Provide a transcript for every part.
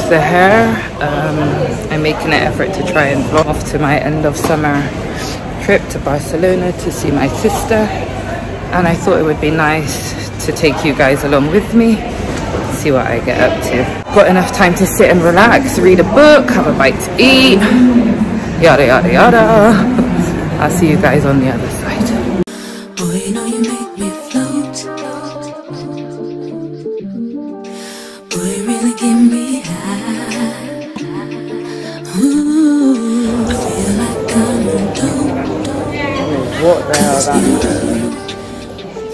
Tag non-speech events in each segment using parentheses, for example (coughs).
excuse the hair. Um, i'm making an effort to try and vlog off to my end of summer trip to barcelona to see my sister. And i thought it would be nice to take you guys along with me see what i get up to. Got enough time to sit and relax read a book have a bite to eat. Yada yada yada. I'll see you guys on the other side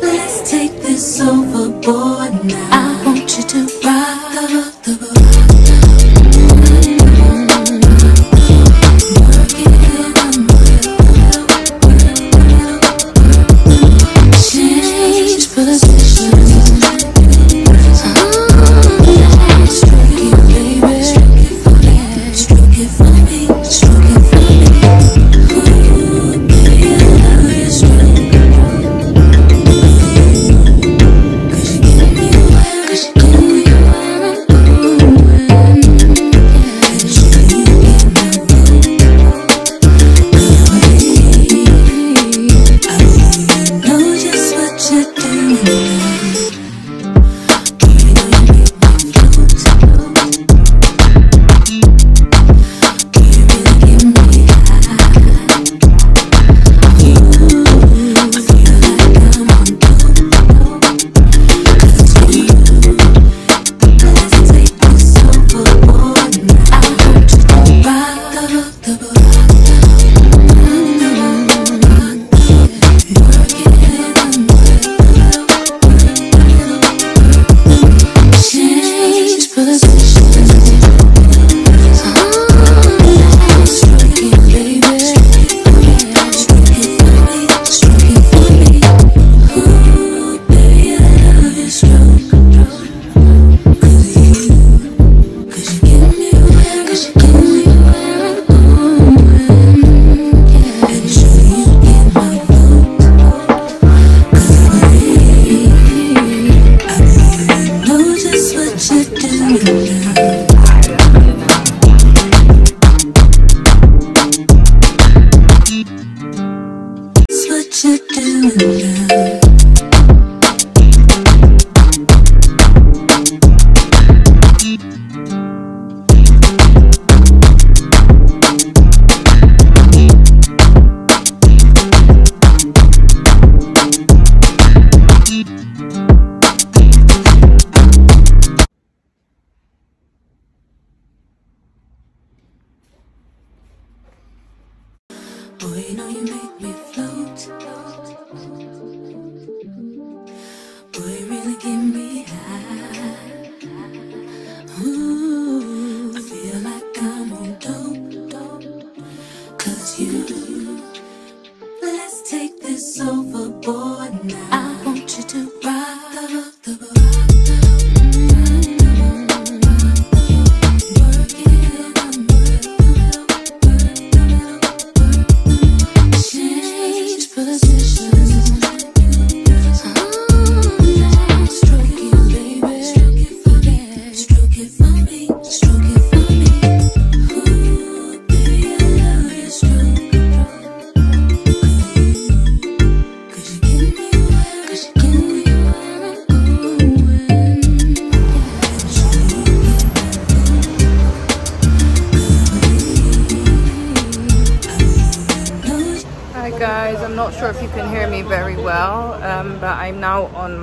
Let's take this overboard now.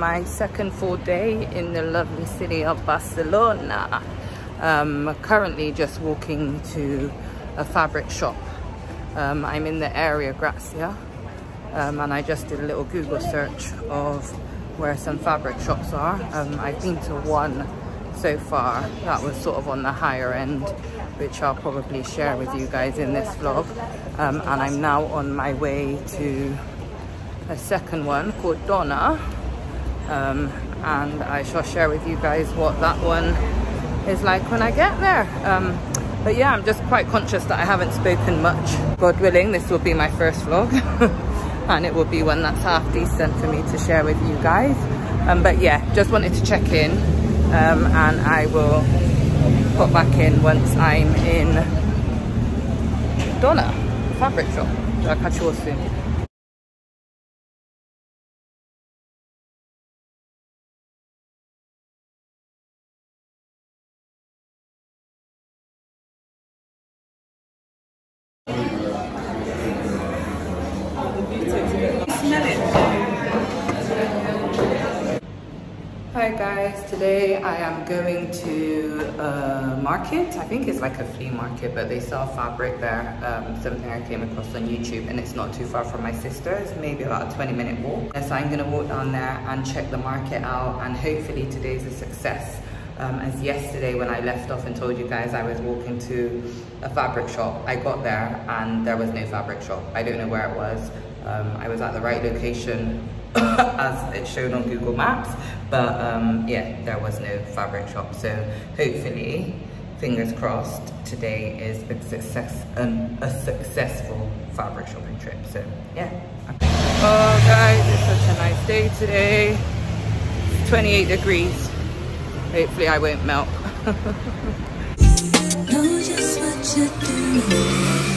My second full day in the lovely city of Barcelona. Um, currently just walking to a fabric shop. Um, I'm in the area Gracia um, and I just did a little Google search of where some fabric shops are. Um, I've been to one so far that was sort of on the higher end which I'll probably share with you guys in this vlog um, and I'm now on my way to a second one called Donna um, and I shall share with you guys what that one is like when I get there. Um, but yeah I'm just quite conscious that I haven't spoken much. God willing this will be my first vlog. (laughs) And it will be one that's half decent for me to share with you guys. Um, but yeah just wanted to check in. Um, and I will pop back in once I'm in Donna fabric shop. I'll catch you all soon. I am going to a market. I think it's like a flea market, but they sell fabric there. Um, something I came across on YouTube and it's not too far from my sister's, maybe about a 20 minute walk. And so I'm gonna walk down there and check the market out and hopefully today's a success. Um, as yesterday when I left off and told you guys I was walking to a fabric shop, I got there and there was no fabric shop. I don't know where it was. Um, I was at the right location (coughs) as it's shown on Google Maps, but um, yeah, there was no fabric shop. So hopefully, fingers crossed, today is a success, um, a successful fabric shopping trip. So yeah. Oh guys, it's such a nice day today. 28 degrees. Hopefully I won't melt. (laughs)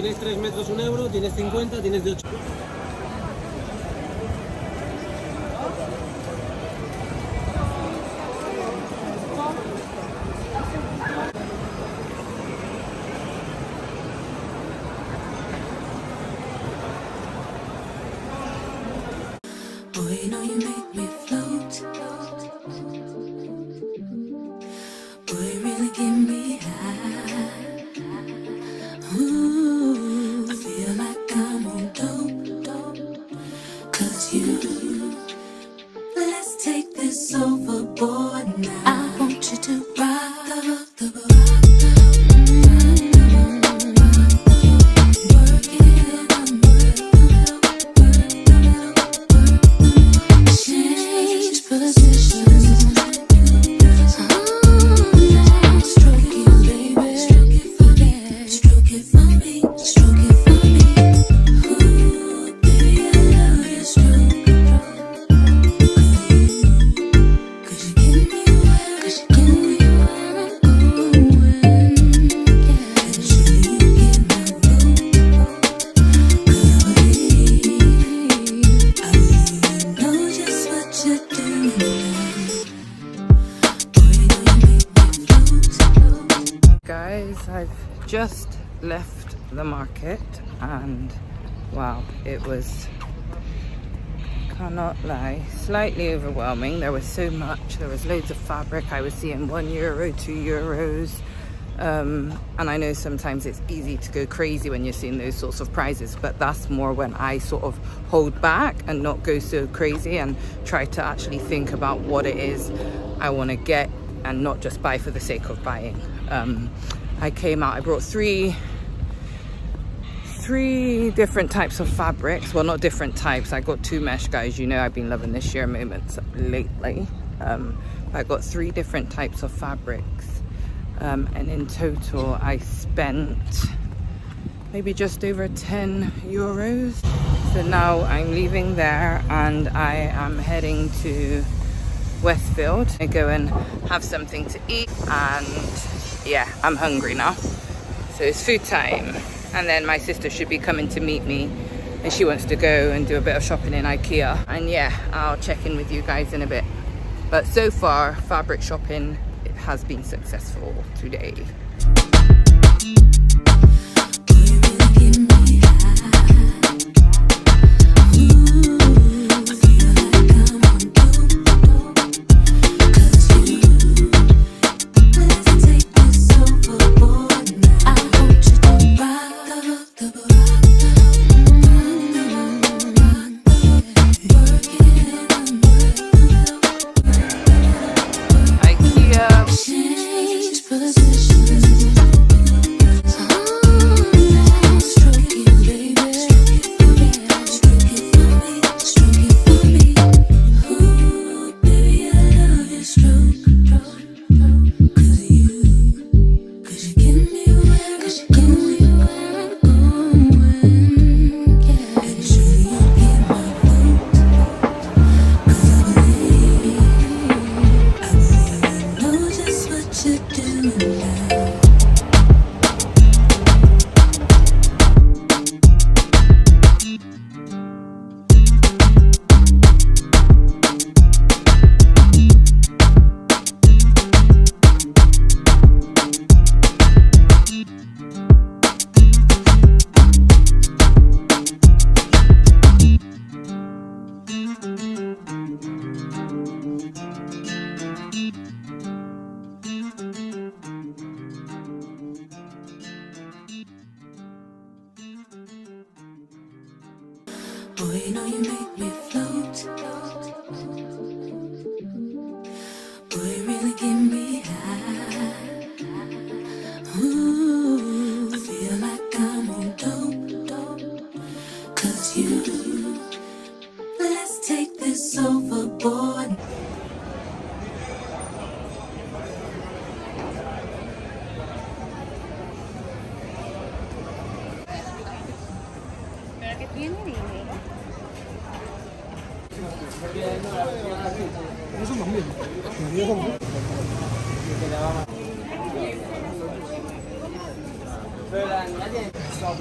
tienes 3 metros un euro, tienes 50, tienes de 8. The market and wow, it was cannot lie slightly overwhelming. There was so much. There was loads of fabric. I was seeing one euro two euros. Um, and i know sometimes it's easy to go crazy when you're seeing those sorts of prices but that's more when i sort of hold back and not go so crazy and try to actually think about what it is i want to get and not just buy for the sake of buying. Um, i came out i brought three three different types of fabrics. Well not different types. I got two mesh guys you know i've been loving the sheer moments lately. Um, i got three different types of fabrics. Um, and in total i spent maybe just over 10 euros. So now i'm leaving there and i am heading to westfield. I go and have something to eat and yeah i'm hungry now. So it's food time. And then my sister should be coming to meet me. And she wants to go and do a bit of shopping in Ikea. And yeah I'll check in with you guys in a bit. But so far fabric shopping has been successful today 边的。不是门面，门面上。对了，你那点烧不？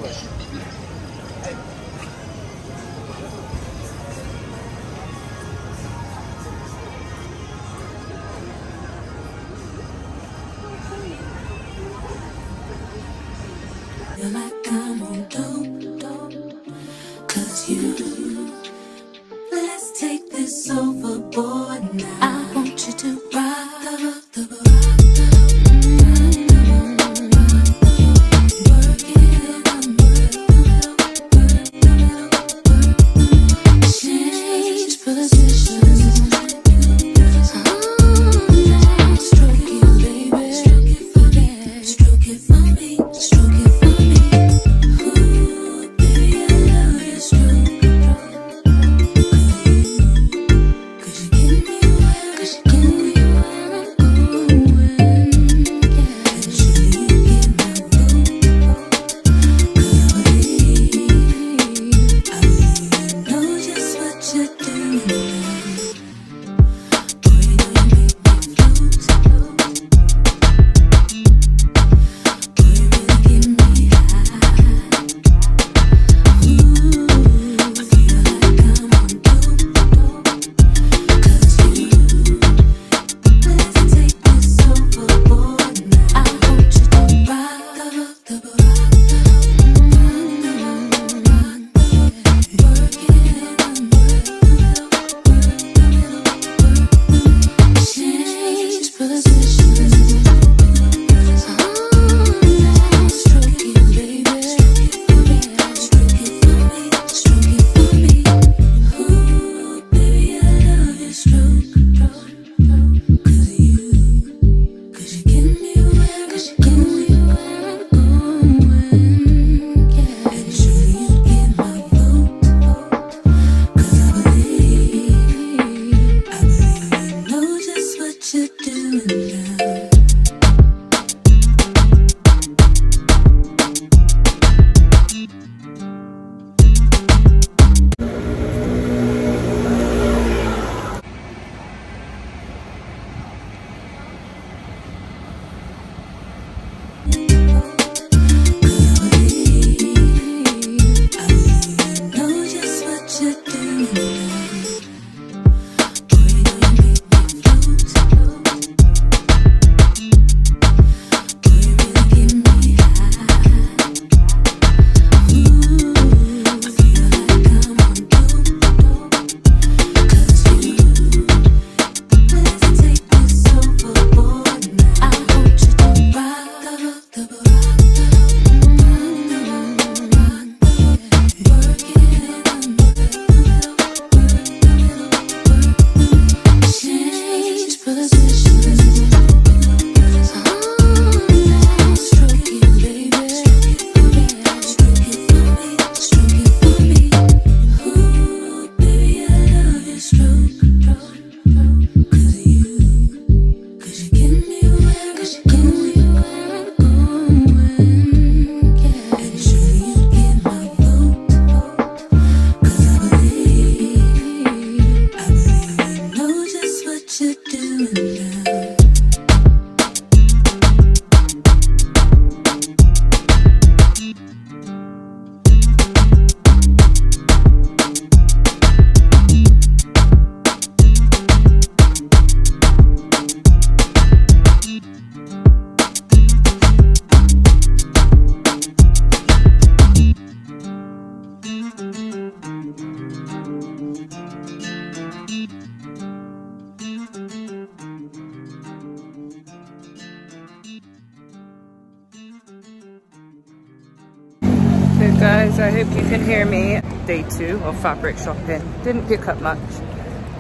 Guys, I hope you can hear me. Day two of fabric shopping. Didn't pick up much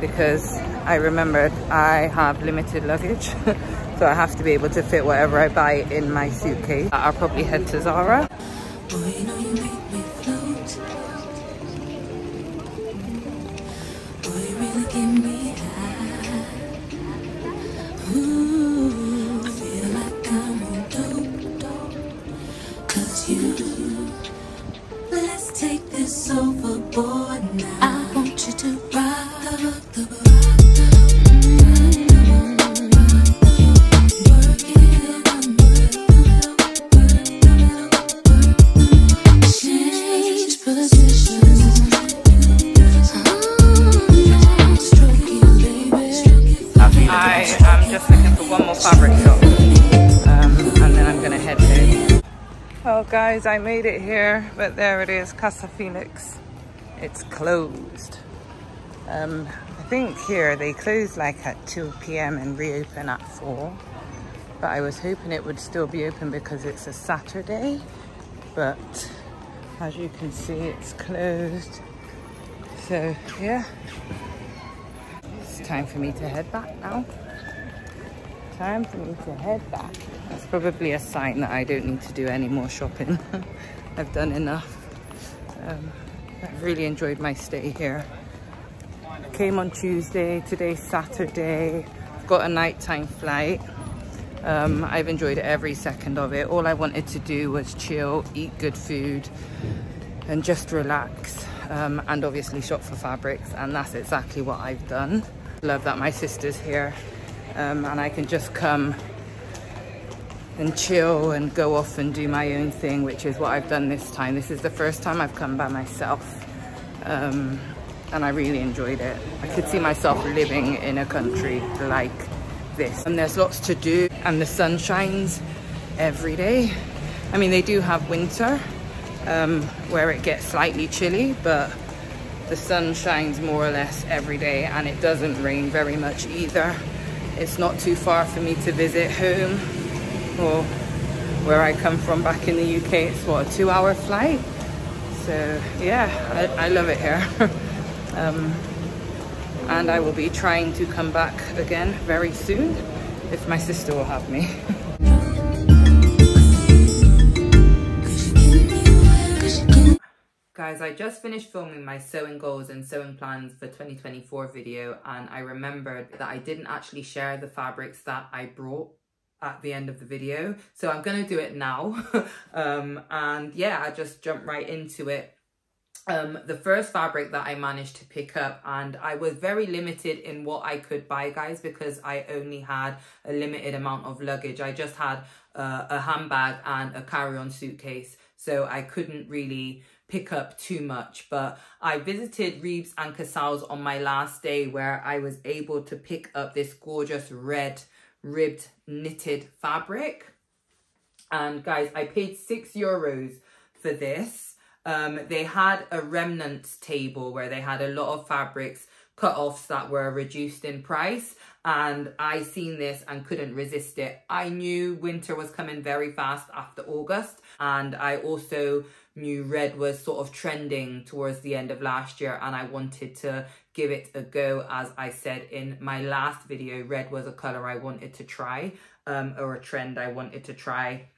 because I remembered I have limited luggage. (laughs) so I have to be able to fit whatever I buy in my suitcase. I'll probably head to Zara. Guys, I made it here, but there it is, Casa Felix. It's closed. Um, I think here they close like at 2 p.m. and reopen at 4. But I was hoping it would still be open because it's a Saturday. But as you can see, it's closed. So yeah, it's time for me to head back now. Time for me to head back. That's probably a sign that I don't need to do any more shopping. (laughs) I've done enough. Um, I've really enjoyed my stay here. Came on Tuesday, today's Saturday. Got a nighttime flight. Um, I've enjoyed every second of it. All I wanted to do was chill, eat good food, and just relax. Um, and obviously shop for fabrics, and that's exactly what I've done. Love that my sister's here, um, and I can just come and chill and go off and do my own thing, which is what I've done this time. This is the first time I've come by myself. Um, and I really enjoyed it. I could see myself living in a country like this. And there's lots to do and the sun shines every day. I mean, they do have winter um, where it gets slightly chilly, but the sun shines more or less every day and it doesn't rain very much either. It's not too far for me to visit home or where I come from back in the UK. It's what, a two hour flight? So yeah, I, I love it here. (laughs) um, and I will be trying to come back again very soon if my sister will have me. (laughs) Guys, I just finished filming my sewing goals and sewing plans for 2024 video and I remembered that I didn't actually share the fabrics that I brought at the end of the video. So I'm to do it now. (laughs) um, and yeah, I just jump right into it. Um, the first fabric that I managed to pick up and I was very limited in what I could buy guys because I only had a limited amount of luggage. I just had uh, a handbag and a carry-on suitcase so I couldn't really pick up too much but I visited Ribes and Casals on my last day where I was able to pick up this gorgeous red ribbed knitted fabric and guys I paid six euros for this um, they had a remnant table where they had a lot of fabrics cut-offs that were reduced in price and I seen this and couldn't resist it. I knew winter was coming very fast after August and I also knew red was sort of trending towards the end of last year and I wanted to give it a go as I said in my last video red was a color I wanted to try um, or a trend I wanted to try.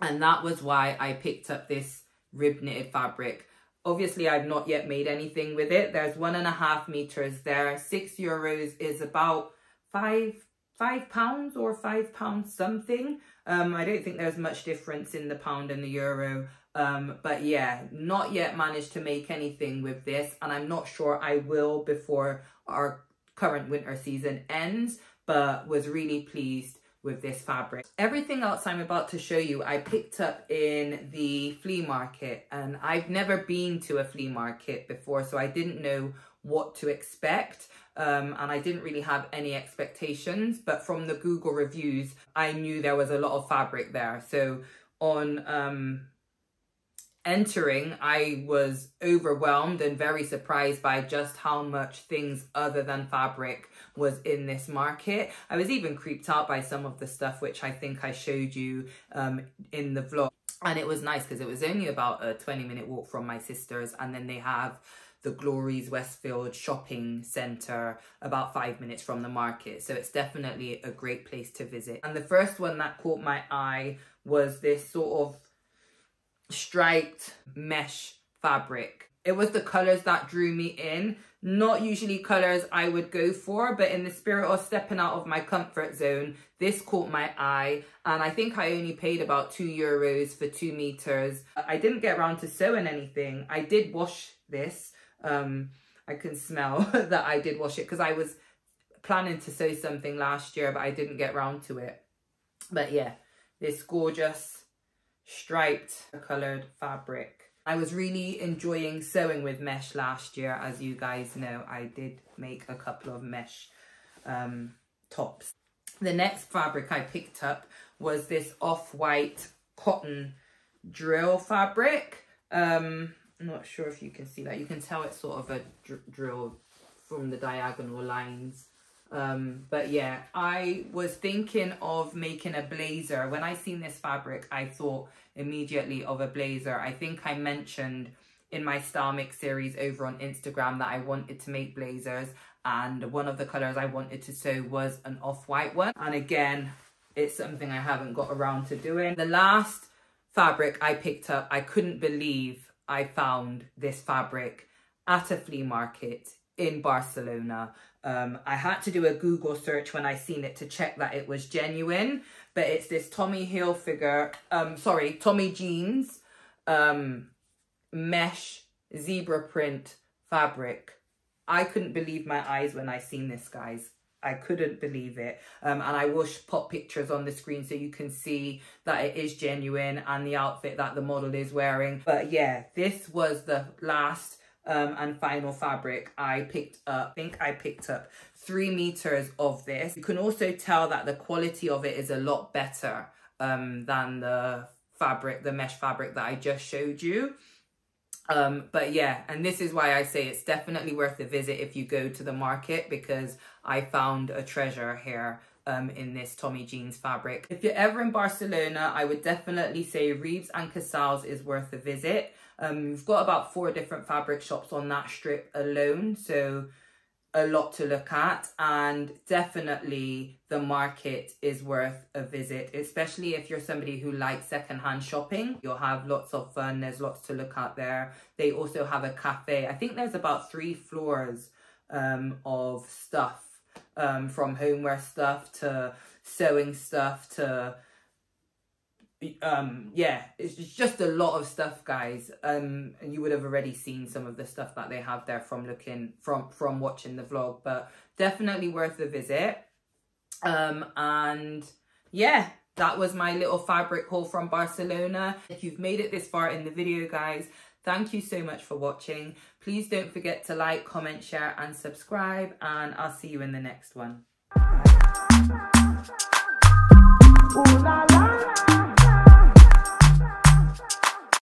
And that was why I picked up this rib knitted fabric. Obviously I've not yet made anything with it. There's one and a half meters there. Six euros is about five five pounds or five pounds something um I don't think there's much difference in the pound and the euro um but yeah not yet managed to make anything with this and I'm not sure I will before our current winter season ends but was really pleased with this fabric. Everything else I'm about to show you, I picked up in the flea market and I've never been to a flea market before, so I didn't know what to expect. Um, and I didn't really have any expectations, but from the Google reviews, I knew there was a lot of fabric there. So on um, entering, I was overwhelmed and very surprised by just how much things other than fabric was in this market. I was even creeped out by some of the stuff which I think I showed you um, in the vlog. and it was nice because it was only about a 20 minute walk from my sister's and then they have the Glòries westfield shopping center about five minutes from the market so it's definitely a great place to visit and the first one that caught my eye was this sort of striped mesh fabric it was the colors that drew me in not usually colors I would go for, but in the spirit of stepping out of my comfort zone, this caught my eye. And I think I only paid about two euros for two meters. I didn't get around to sewing anything. I did wash this. Um, I can smell (laughs) that I did wash it because I was planning to sew something last year, but I didn't get round to it. But yeah, this gorgeous striped colored fabric. I was really enjoying sewing with mesh last year. As you guys know, I did make a couple of mesh um, tops. The next fabric I picked up was this off-white cotton drill fabric. Um, I'm not sure if you can see that. You can tell it's sort of a dr drill from the diagonal lines. Um, but yeah, I was thinking of making a blazer. When I seen this fabric, I thought immediately of a blazer. I think I mentioned in my style mix series over on Instagram that I wanted to make blazers and one of the colors I wanted to sew was an off-white one. And again, it's something I haven't got around to doing. The last fabric I picked up, I couldn't believe I found this fabric at a flea market in Barcelona. Um, I had to do a Google search when I seen it to check that it was genuine, but it's this Tommy Hilfiger, um, sorry, Tommy Jeans um, mesh zebra print fabric. I couldn't believe my eyes when I seen this, guys. I couldn't believe it. Um, and I will pop pictures on the screen so you can see that it is genuine and the outfit that the model is wearing. But yeah, this was the last um, and final fabric I picked up, I think I picked up three meters of this. You can also tell that the quality of it is a lot better um, than the fabric, the mesh fabric that I just showed you. Um, but yeah, and this is why I say it's definitely worth a visit if you go to the market because I found a treasure here um, in this Tommy Jeans fabric. If you're ever in Barcelona, I would definitely say Ribes and Casals is worth a visit. Um, we've got about four different fabric shops on that strip alone, so a lot to look at and definitely the market is worth a visit especially if you're somebody who likes secondhand shopping. You'll have lots of fun there's lots to look at there. They also have a cafe. I think there's about three floors um, of stuff um, from homeware stuff to sewing stuff to um yeah it's just a lot of stuff guys. Um and you would have already seen some of the stuff that they have there from looking from from watching the vlog but definitely worth a visit. Um and yeah that was my little fabric haul from barcelona. If you've made it this far in the video guys thank you so much for watching. Please don't forget to like comment share and subscribe and i'll see you in the next one. Ooh, la, la.